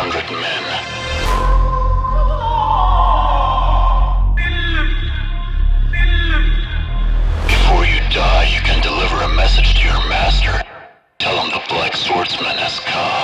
hundred men. Before you die, you can deliver a message to your master. Tell him the Black Swordsman has come.